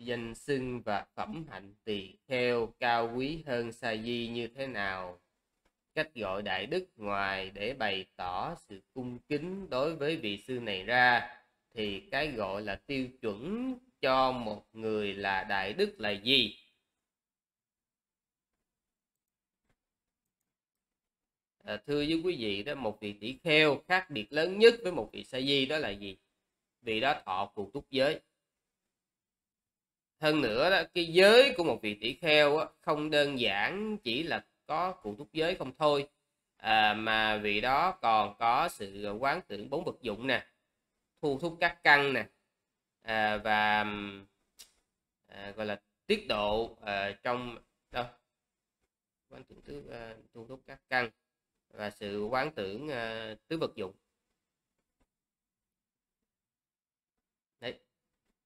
danh xưng và phẩm hạnh tỳ kheo cao quý hơn sa di như thế nào? Cách gọi đại đức ngoài để bày tỏ sự cung kính đối với vị sư này ra thì cái gọi là tiêu chuẩn cho một người là đại đức là gì? À, thưa với quý vị đó một vị tỷ kheo khác biệt lớn nhất với một vị sa di đó là gì? Vị đó thọ phù túc giới hơn nữa đó cái giới của một vị tỷ kheo đó, không đơn giản chỉ là có cụ túc giới không thôi à, mà vị đó còn có sự quán tưởng bốn vật dụng nè thu thúc các căn nè à, và à, gọi là tiết độ à, trong đâu? Quán tưởng tứ à, thu thúc các căn và sự quán tưởng à, tứ vật dụng.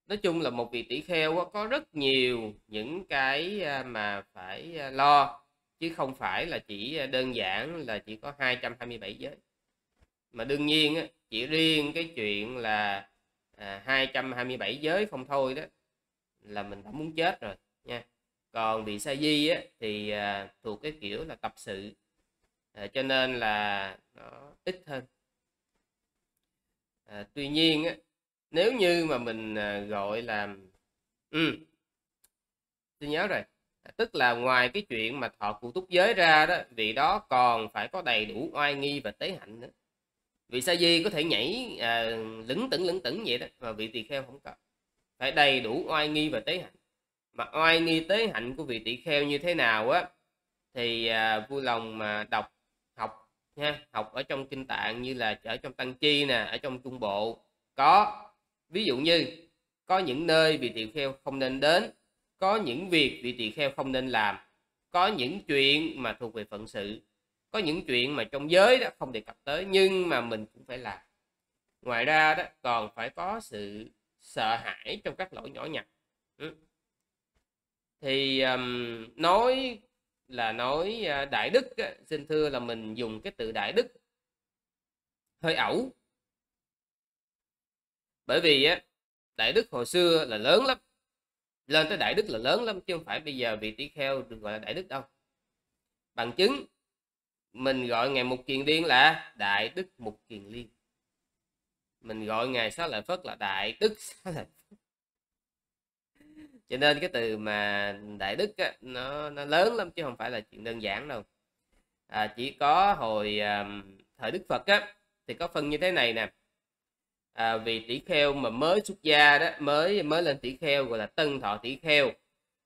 Nói chung là một vị tỷ kheo có rất nhiều những cái à, mà phải à, lo chứ không phải là chỉ à, đơn giản là chỉ có 227 giới. Mà đương nhiên chỉ riêng cái chuyện là 227 giới không thôi đó là mình đã muốn chết rồi nha. Còn vị sa di á, thì à, thuộc cái kiểu là tập sự à, cho nên là nó ít hơn. À, tuy nhiên á, nếu như mà mình à, gọi là ừ, tôi nhớ rồi. À, tức là ngoài cái chuyện mà thọ cụ túc giới ra đó vị đó còn phải có đầy đủ oai nghi và tế hạnh nữa. Vị sa di có thể nhảy à, lững tững lững tững vậy đó mà vị tỳ kheo không có. Phải đầy đủ oai nghi và tế hạnh. Mà oai nghi tế hạnh của vị tỳ kheo như thế nào á thì à, vui lòng mà đọc học nha học ở trong kinh tạng như là ở trong tăng chi nè ở trong trung bộ. Có ví dụ như có những nơi vị tỳ kheo không nên đến có những việc vị tỳ kheo không nên làm có những chuyện mà thuộc về phận sự có những chuyện mà trong giới đó không đề cập tới nhưng mà mình cũng phải làm. Ngoài ra đó còn phải có sự sợ hãi trong các lỗi nhỏ nhặt. Ừ. thì um, nói là nói à, đại đức xin thưa là mình dùng cái từ đại đức hơi ẩu bởi vì á đại đức hồi xưa là lớn lắm. Lên tới đại đức là lớn lắm chứ không phải bây giờ vị tỷ kheo được gọi là đại đức đâu. Bằng chứng mình gọi ngài mục kiền liên là đại đức mục kiền liên. Mình gọi ngài xá lợi phất là đại đức xá lợi phất. Cho nên cái từ mà đại đức á, nó nó lớn lắm chứ không phải là chuyện đơn giản đâu. À, chỉ có hồi à, thời đức phật á thì có phân như thế này nè à, vì tỷ kheo mà mới xuất gia đó mới mới lên tỷ kheo gọi là tân thọ tỷ kheo.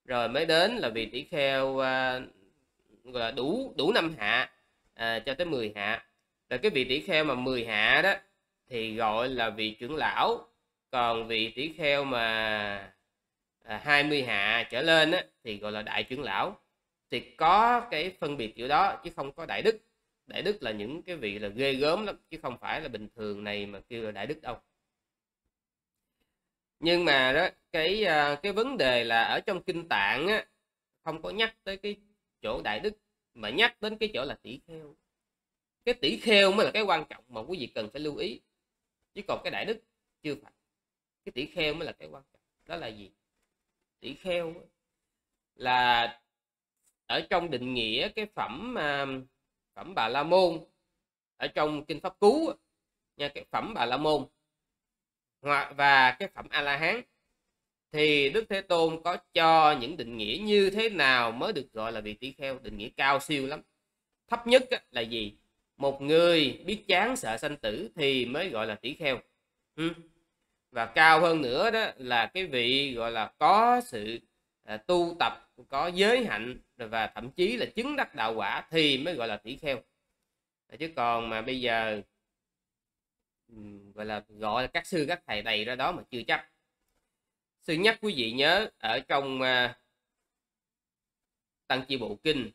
Rồi mới đến là vì tỷ kheo à, gọi là đủ đủ năm hạ à, cho tới 10 hạ. Rồi cái vị tỷ kheo mà 10 hạ đó thì gọi là vị trưởng lão. Còn vị tỷ kheo mà à, 20 hạ trở lên á, thì gọi là đại trưởng lão. Thì có cái phân biệt kiểu đó chứ không có đại đức đại đức là những cái vị là ghê gớm lắm, chứ không phải là bình thường này mà kêu là đại đức đâu. Nhưng mà đó, cái à, cái vấn đề là ở trong kinh tạng á, không có nhắc tới cái chỗ đại đức, mà nhắc đến cái chỗ là tỷ kheo. Cái tỷ kheo mới là cái quan trọng mà quý vị cần phải lưu ý. Chứ còn cái đại đức chưa phải. Cái tỷ kheo mới là cái quan trọng. Đó là gì? Tỷ kheo là ở trong định nghĩa cái phẩm à, phẩm bà la môn ở trong kinh pháp cú nha, cái phẩm bà la môn. Hoặc và cái phẩm a la hán thì đức thế tôn có cho những định nghĩa như thế nào mới được gọi là vị tỷ kheo? Định nghĩa cao siêu lắm. Thấp nhất là gì? Một người biết chán sợ sanh tử thì mới gọi là tỷ kheo. Ừ. và cao hơn nữa đó là cái vị gọi là có sự à, tu tập có giới hạnh và thậm chí là chứng đắc đạo quả thì mới gọi là tỷ kheo. Chứ còn mà bây giờ gọi là gọi là các sư các thầy đầy ra đó mà chưa chắc. Sư nhắc quý vị nhớ ở trong uh, tăng chi bộ kinh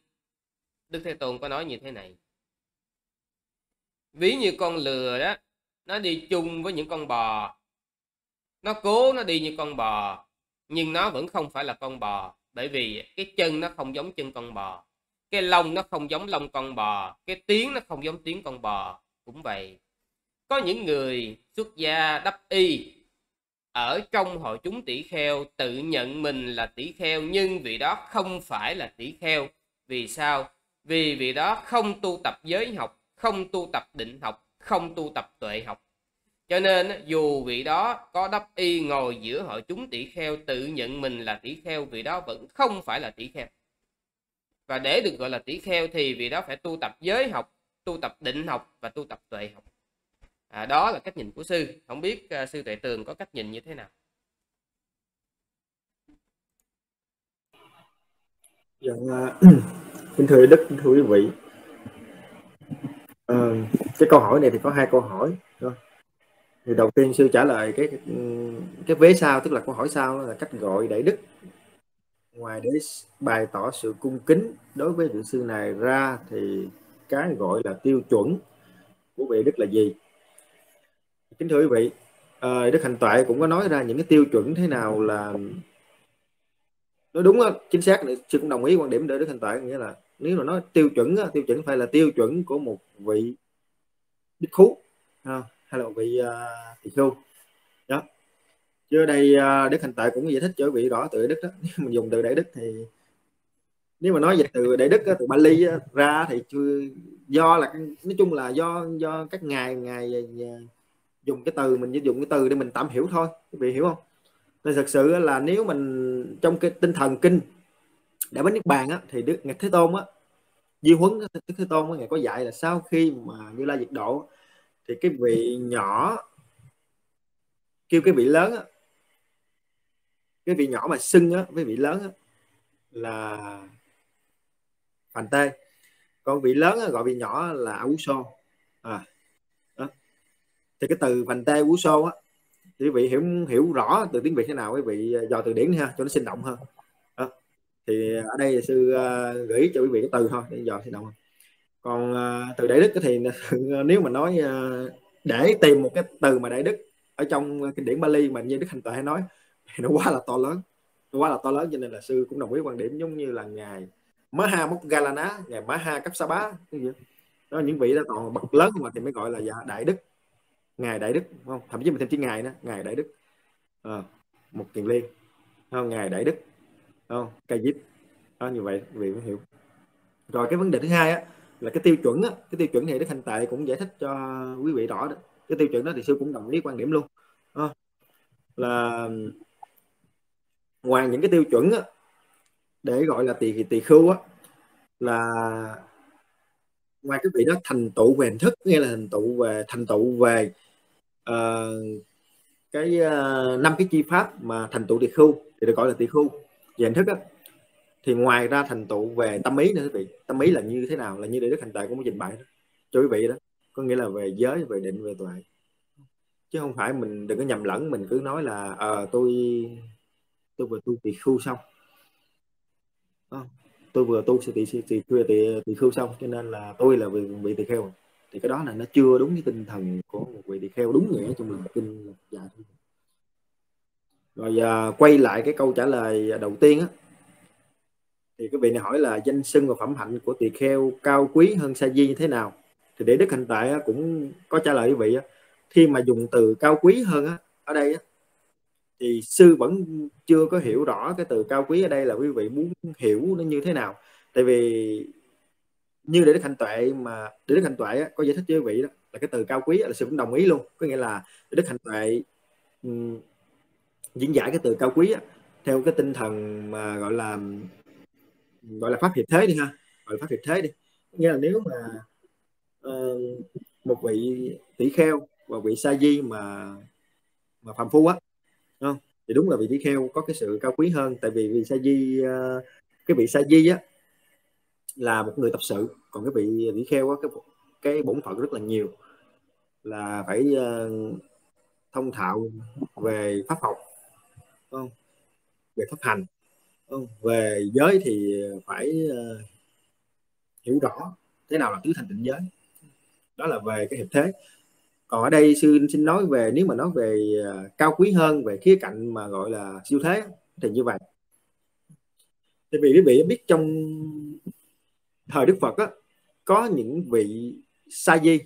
đức thế tôn có nói như thế này. Ví như con lừa đó nó đi chung với những con bò. Nó cố nó đi như con bò nhưng nó vẫn không phải là con bò bởi vì cái chân nó không giống chân con bò, cái lông nó không giống lông con bò, cái tiếng nó không giống tiếng con bò. Cũng vậy, có những người xuất gia đắp y ở trong hội chúng tỷ kheo tự nhận mình là tỷ kheo, nhưng vị đó không phải là tỷ kheo. Vì sao? Vì vị đó không tu tập giới học, không tu tập định học, không tu tập tuệ học cho nên dù vị đó có đắp y ngồi giữa hội chúng tỷ kheo tự nhận mình là tỷ kheo vị đó vẫn không phải là tỷ kheo. Và để được gọi là tỷ kheo thì vị đó phải tu tập giới học tu tập định học và tu tập tuệ học. À, đó là cách nhìn của sư. Không biết uh, sư tuệ tường có cách nhìn như thế nào? Dạ à, kính thưa đức kính thưa quý vị. À, cái câu hỏi này thì có hai câu hỏi thì đầu tiên sư trả lời cái cái vế sau tức là câu hỏi sau là cách gọi đại đức. Ngoài để bày tỏ sự cung kính đối với vị sư này ra thì cái gọi là tiêu chuẩn của vị đức là gì? Kính thưa quý vị à, đức hành tuệ cũng có nói ra những cái tiêu chuẩn thế nào là nói đúng đó, chính xác sư cũng đồng ý quan điểm để đức hành tuệ nghĩa là nếu mà nói tiêu chuẩn tiêu chuẩn phải là tiêu chuẩn của một vị đức khú hay là vị à, uh, thị khưu đó. Chứ ở đây uh, đức hành tuệ cũng giải thích cho quý vị rõ từ đức đó. Nếu mình dùng từ đại đức thì nếu mà nói về từ đại đức từ Bali ra thì chưa do là nói chung là do do các ngài ngài à, dùng cái từ mình dùng cái từ để mình tạm hiểu thôi quý vị hiểu không? Nên thật sự là nếu mình trong cái tinh thần kinh đã bánh niết bàn á, thì đức ngài thế tôn á di huấn đức thế tôn á, ngài có dạy là sau khi mà như la diệt độ thì cái vị nhỏ kêu cái vị lớn á, cái vị nhỏ mà sưng á, với vị lớn á, là phàn tê còn vị lớn á, gọi vị nhỏ là auso à đó. thì cái từ phàn tê auso á thì quý vị hiểu hiểu rõ từ tiếng việt thế nào quý vị à, dò từ điển ha cho nó sinh động hơn đó. thì ở đây sư à, uh, gửi cho quý vị cái từ thôi để dò sinh động hơn còn uh, từ đại đức thì nếu mà nói uh, để tìm một cái từ mà đại đức ở trong kinh điển Bali mà như đức hành tuệ hay nói thì nó quá là to lớn nó quá là to lớn cho nên là sư cũng đồng ý quan điểm giống như là ngài Maha Moggallana ngài Maha Cấp Sa Bá đó những vị đó còn bậc lớn mà thì mới gọi là dạ, đại đức. Ngài đại đức không? Thậm chí mình thêm chữ ngài nữa ngài đại đức. À, một kiền liên. Không? Ngài đại đức. Không? Cây diếp đó, như vậy vị mới hiểu. Rồi cái vấn đề thứ hai á là cái tiêu chuẩn á cái tiêu chuẩn này đức hành tệ cũng giải thích cho quý vị rõ đó. Cái tiêu chuẩn đó thì sư cũng đồng ý quan điểm luôn. À, là ngoài những cái tiêu chuẩn á, để gọi là tỳ tỳ khưu á là ngoài cái vị đó thành tựu về hình thức nghĩa là thành tựu về thành tựu về uh, cái uh, năm cái chi pháp mà thành tựu tỳ khưu thì được gọi là tỳ khưu. Về hình thức á thì ngoài ra thành tựu về tâm ý nữa quý vị. Tâm ý là như thế nào là như để đức hành tệ cũng trình bày đó. Cho quý vị đó có nghĩa là về giới về định về tuệ. Chứ không phải mình đừng có nhầm lẫn mình cứ nói là à, tôi tôi vừa tu tỳ khưu xong. À, tôi vừa tu tỳ tỳ tỳ tỳ tỳ khưu xong cho nên là tôi là vị, vị tỳ kheo. Thì cái đó là nó chưa đúng cái tinh thần của một vị tỳ kheo đúng nghĩa trong lòng kinh dạ rồi à, quay lại cái câu trả lời đầu tiên á thì các vị này hỏi là danh xưng và phẩm hạnh của tỳ kheo cao quý hơn sa di như thế nào? Thì để đức hành tại cũng có trả lời quý vị khi mà dùng từ cao quý hơn ở đây thì sư vẫn chưa có hiểu rõ cái từ cao quý ở đây là quý vị muốn hiểu nó như thế nào. Tại vì như để đức hành tuệ mà để đức hành tuệ có giải thích với quý vị đó là cái từ cao quý là sư cũng đồng ý luôn. Có nghĩa là để đức hành tuệ um, diễn giải cái từ cao quý theo cái tinh thần mà gọi là gọi là pháp hiệp thế đi ha. Gọi là pháp hiệp thế đi. Nghĩa là nếu mà uh, một vị tỷ kheo và vị sa di mà mà phàm phu á không? Thì đúng là vị tỷ kheo có cái sự cao quý hơn. Tại vì vị sa di uh, cái vị sa di á là một người tập sự. Còn cái vị tỷ kheo á cái cái bổn phận rất là nhiều. Là phải uh, thông thạo về pháp học không? Về pháp hành. Vâng, về giới thì phải uh, hiểu rõ thế nào là tứ thành tịnh giới. Đó là về cái hiệp thế. Còn ở đây sư xin nói về nếu mà nói về uh, cao quý hơn về khía cạnh mà gọi là siêu thế thì như vậy. Tại vì quý vị biết trong thời đức phật á, có những vị sa di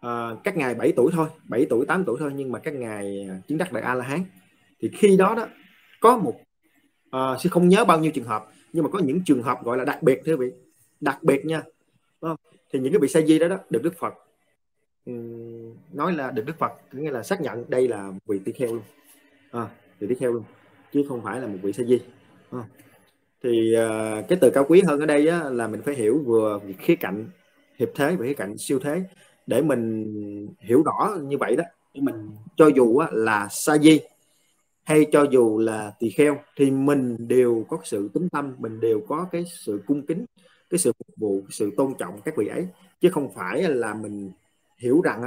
à, các ngài 7 tuổi thôi 7 tuổi 8 tuổi thôi nhưng mà các ngài à, chứng đắc đại a la hán thì khi đó đó có một à, sẽ không nhớ bao nhiêu trường hợp nhưng mà có những trường hợp gọi là đặc biệt thưa vị đặc biệt nha không? thì những cái vị sa di đó đó được đức phật um, nói là được đức phật nghĩa là xác nhận đây là vị tỳ kheo luôn à, vị tỳ kheo luôn chứ không phải là một vị sa di à. thì uh, cái từ cao quý hơn ở đây á, là mình phải hiểu vừa khía cạnh hiệp thế và khía cạnh siêu thế để mình hiểu rõ như vậy đó. Để mình cho dù là sa di hay cho dù là tỳ kheo thì mình đều có sự tính tâm, mình đều có cái sự cung kính, cái sự phục vụ, cái sự tôn trọng các vị ấy. Chứ không phải là mình hiểu rằng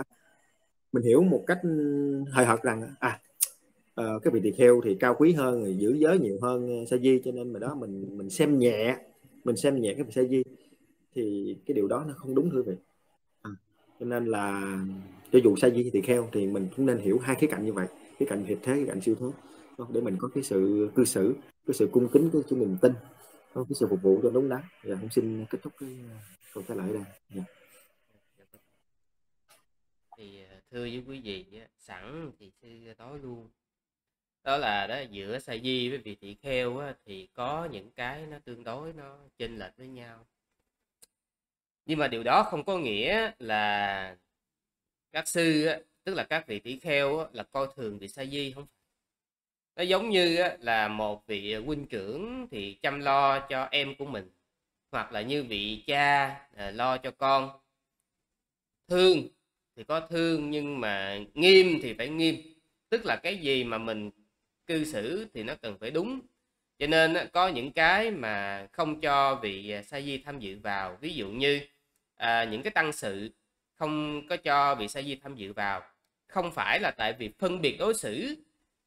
mình hiểu một cách hời hợt rằng à ờ, cái vị tỳ kheo thì cao quý hơn giữ giới nhiều hơn sa di, cho nên mà đó mình mình xem nhẹ, mình xem nhẹ cái vị sa di thì cái điều đó nó không đúng thưa vị cho nên là cho dù sa di tỳ kheo thì mình cũng nên hiểu hai khía cạnh như vậy. Khía cạnh hiệp thế khía cạnh siêu thế. Để mình có cái sự cư xử cái sự cung kính cái sự niềm tin cái sự phục vụ cho đúng đắn. Và cũng xin kết thúc cái ờ, câu trả lời đây. Yeah. thì ờ, thưa với quý vị sẵn thì sư nói luôn. Đó là đó giữa sa di với vị tỳ kheo á, thì có những cái nó tương đối nó chênh lệch với nhau nhưng mà điều đó không có nghĩa là các sư tức là các vị tỷ kheo là coi thường vị sa di, không nó giống như là một vị huynh trưởng thì chăm lo cho em của mình, hoặc là như vị cha à, lo cho con. Thương thì có thương nhưng mà nghiêm thì phải nghiêm. Tức là cái gì mà mình cư xử thì nó cần phải đúng. Cho nên có những cái mà không cho vị sa di tham dự vào. Ví dụ như à, những cái tăng sự không có cho vị sa di tham dự vào. Không phải là tại vì phân biệt đối xử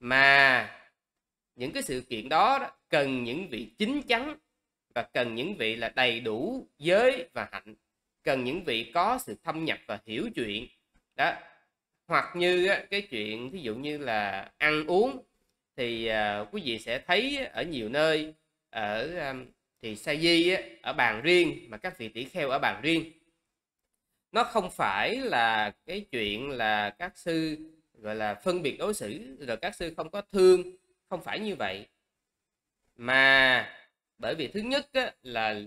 mà những cái sự kiện đó, đó cần những vị chính chắn và cần những vị là đầy đủ giới và hạnh cần những vị có sự thâm nhập và hiểu chuyện. Đó. Hoặc như cái chuyện ví dụ như là ăn uống thì uh, quý vị sẽ thấy ở nhiều nơi ở um, thì sa di ở bàn riêng mà các vị tỷ kheo ở bàn riêng nó không phải là cái chuyện là các sư gọi là phân biệt đối xử rồi các sư không có thương không phải như vậy. Mà bởi vì thứ nhất á, là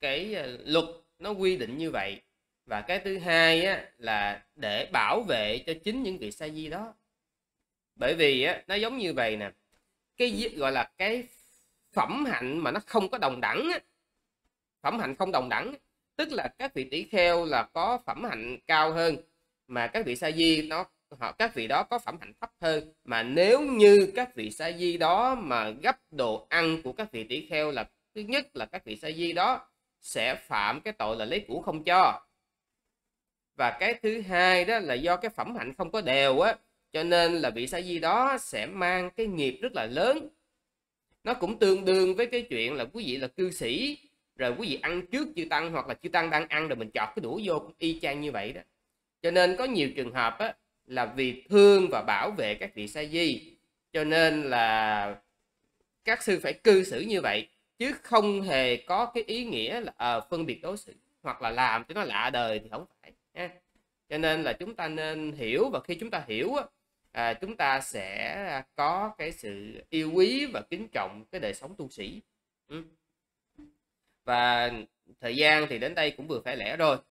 cái ờ, luật nó quy định như vậy và cái thứ hai á, là để bảo vệ cho chính những vị sa di đó. Bởi vì á, nó giống như vậy nè cái gọi là cái phẩm hạnh mà nó không có đồng đẳng phẩm hạnh không đồng đẳng, tức là các vị tỷ kheo là có phẩm hạnh cao hơn, mà các vị sa di nó, họ, các vị đó có phẩm hạnh thấp hơn. Mà nếu như các vị sa di đó mà gấp đồ ăn của các vị tỷ kheo là, thứ nhất là các vị sa di đó sẽ phạm cái tội là lấy của không cho. Và cái thứ hai đó là do cái phẩm hạnh không có đều á, cho nên là vị sa di đó sẽ mang cái nghiệp rất là lớn nó cũng tương đương với cái chuyện là quý vị là cư sĩ rồi quý vị ăn trước chư tăng hoặc là chư tăng đang ăn rồi mình chọt cái đũa vô cũng y chang như vậy đó cho nên có nhiều trường hợp á, là vì thương và bảo vệ các vị sa di cho nên là các sư phải cư xử như vậy chứ không hề có cái ý nghĩa là à, phân biệt đối xử hoặc là làm cho nó lạ đời thì không phải ha. cho nên là chúng ta nên hiểu và khi chúng ta hiểu á à, chúng ta sẽ có cái sự yêu quý và kính trọng cái đời sống tu sĩ ừ. và thời gian thì đến đây cũng vừa phải lẽ rồi